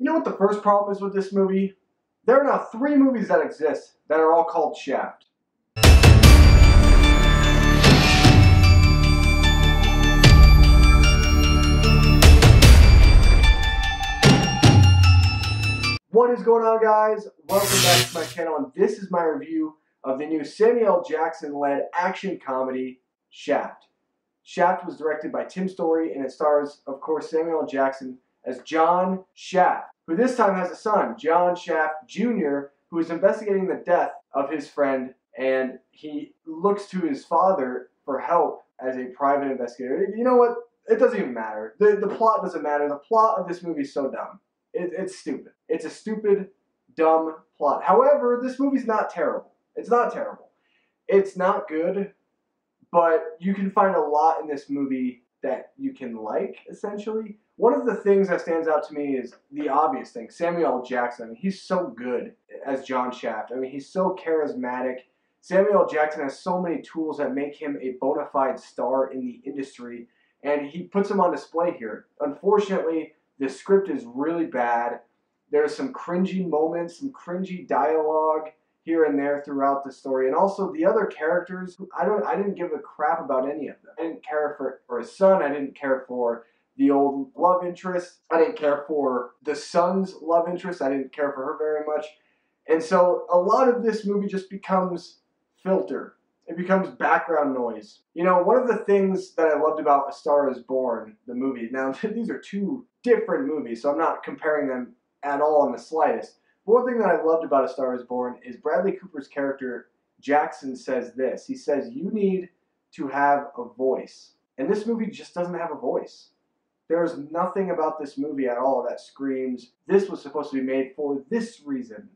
You know what the first problem is with this movie? There are now three movies that exist that are all called Shaft. What is going on guys? Welcome back to my channel and this is my review of the new Samuel Jackson led action comedy Shaft. Shaft was directed by Tim Story and it stars of course Samuel Jackson as John Shaft, who this time has a son, John Shaft Jr., who is investigating the death of his friend and he looks to his father for help as a private investigator. You know what? It doesn't even matter. The, the plot doesn't matter. The plot of this movie is so dumb. It, it's stupid. It's a stupid, dumb plot. However, this movie's not terrible. It's not terrible. It's not good, but you can find a lot in this movie that you can like, essentially. One of the things that stands out to me is the obvious thing Samuel Jackson. I mean, he's so good as John Shaft. I mean, he's so charismatic. Samuel Jackson has so many tools that make him a bona fide star in the industry, and he puts them on display here. Unfortunately, the script is really bad. There's some cringy moments, some cringy dialogue here and there throughout the story, and also the other characters. I don't, I didn't give a crap about any of them. I didn't care for for his son. I didn't care for the old love interest. I didn't care for the son's love interest. I didn't care for her very much. And so a lot of this movie just becomes filter. It becomes background noise. You know, one of the things that I loved about A Star is Born, the movie, now these are two different movies, so I'm not comparing them at all in the slightest. One thing that I loved about A Star is Born is Bradley Cooper's character, Jackson, says this. He says, You need to have a voice. And this movie just doesn't have a voice. There's nothing about this movie at all that screams, this was supposed to be made for this reason.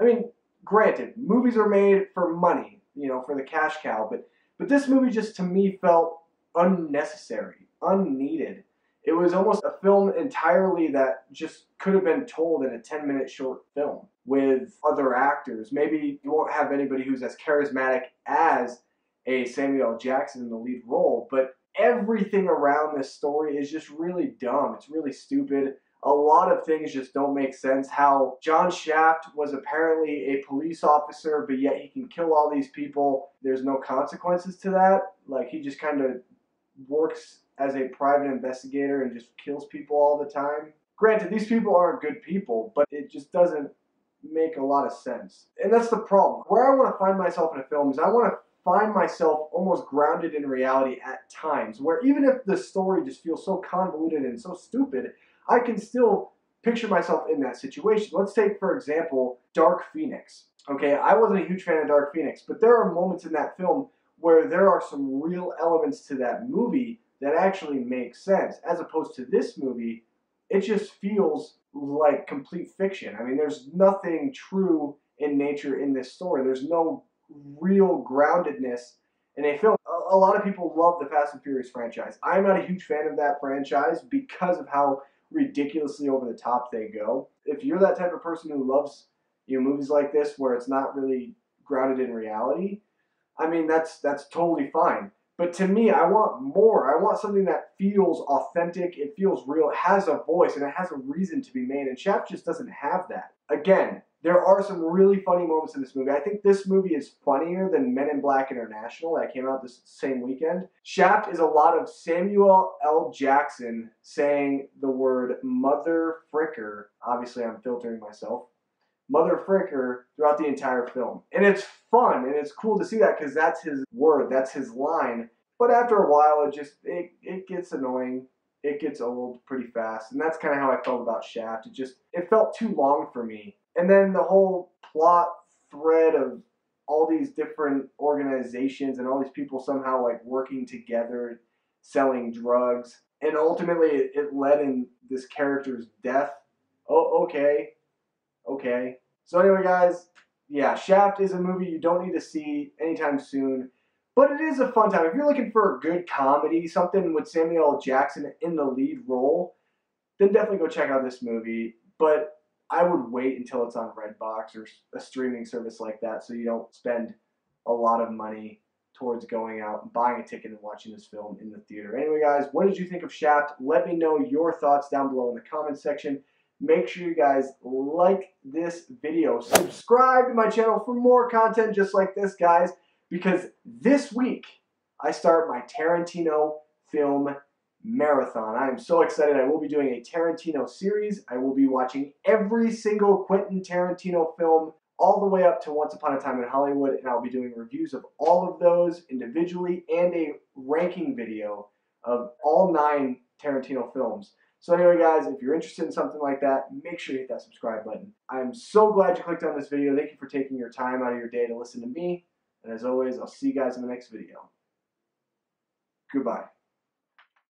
I mean, granted, movies are made for money, you know, for the cash cow, but but this movie just to me felt unnecessary, unneeded. It was almost a film entirely that just could have been told in a 10 minute short film with other actors. Maybe you won't have anybody who's as charismatic as a Samuel Jackson in the lead role, but everything around this story is just really dumb. It's really stupid. A lot of things just don't make sense. How John Shaft was apparently a police officer, but yet he can kill all these people. There's no consequences to that. Like he just kind of works as a private investigator and just kills people all the time. Granted, these people aren't good people, but it just doesn't make a lot of sense. And that's the problem. Where I want to find myself in a film is I want to find myself almost grounded in reality at times, where even if the story just feels so convoluted and so stupid, I can still picture myself in that situation. Let's take, for example, Dark Phoenix. Okay, I wasn't a huge fan of Dark Phoenix, but there are moments in that film where there are some real elements to that movie that actually makes sense, as opposed to this movie, it just feels like complete fiction. I mean, there's nothing true in nature in this story. There's no real groundedness in a film. A, lot of people love the Fast and Furious franchise. I'm not a huge fan of that franchise because of how ridiculously over the top they go. If you're that type of person who loves you know movies like this where it's not really grounded in reality, I mean that's that's totally fine. But to me, I want more. I want something that feels authentic, it feels real, it has a voice, and it has a reason to be made. And Shaft just doesn't have that. Again, there are some really funny moments in this movie. I think this movie is funnier than Men in Black International that came out this same weekend. Shaft is a lot of Samuel L. Jackson saying the word mother fricker. Obviously, I'm filtering myself. Mother fricker throughout the entire film. And it's fun and it's cool to see that because that's his word, that's his line. But after a while, it just it, it gets annoying. It gets old pretty fast, and that's kind of how I felt about Shaft. It just it felt too long for me and then the whole plot thread of all these different organizations and all these people somehow like working together selling drugs and ultimately it, it led in this character's death oh okay okay so anyway guys yeah shaft is a movie you don't need to see anytime soon but it is a fun time if you're looking for a good comedy something with samuel jackson in the lead role then definitely go check out this movie but I would wait until it's on Redbox or a streaming service like that so you don't spend a lot of money towards going out and buying a ticket and watching this film in the theater. Anyway, guys, what did you think of Shaft? Let me know your thoughts down below in the comments section. Make sure you guys like this video. Subscribe to my channel for more content just like this, guys, because this week I start my Tarantino film marathon. I am so excited. I will be doing a Tarantino series. I will be watching every single Quentin Tarantino film all the way up to Once Upon a Time in Hollywood, and I'll be doing reviews of all of those individually and a ranking video of all nine Tarantino films. So anyway, guys, if you're interested in something like that, make sure you hit that subscribe button. I'm so glad you clicked on this video. Thank you for taking your time out of your day to listen to me. And as always, I'll see you guys in the next video. Goodbye.